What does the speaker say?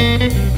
Música